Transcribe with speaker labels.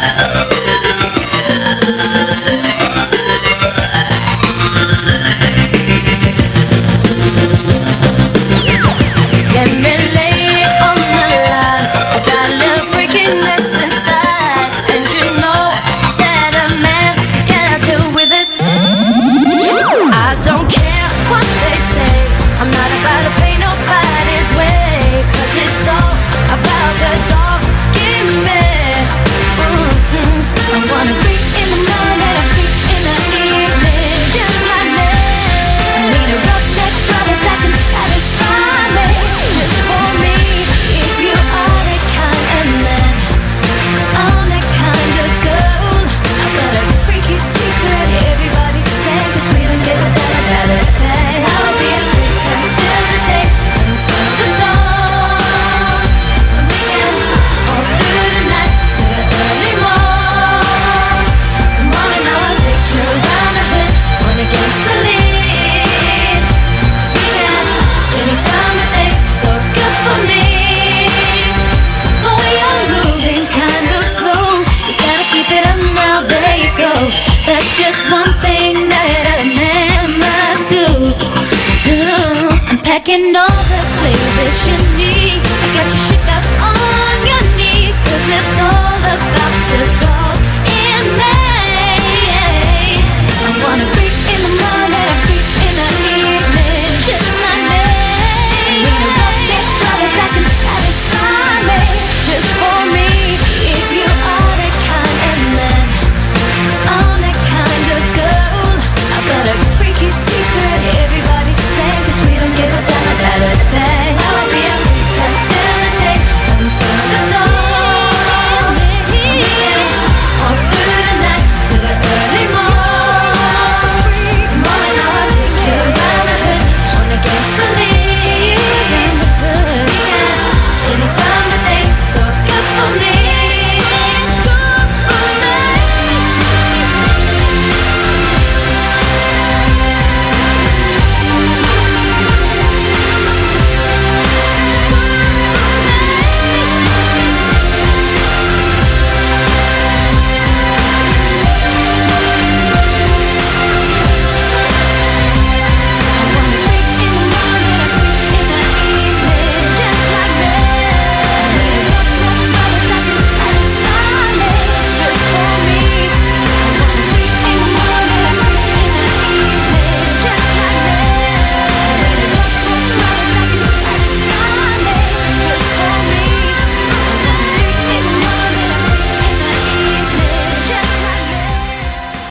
Speaker 1: Yeah. In all the places She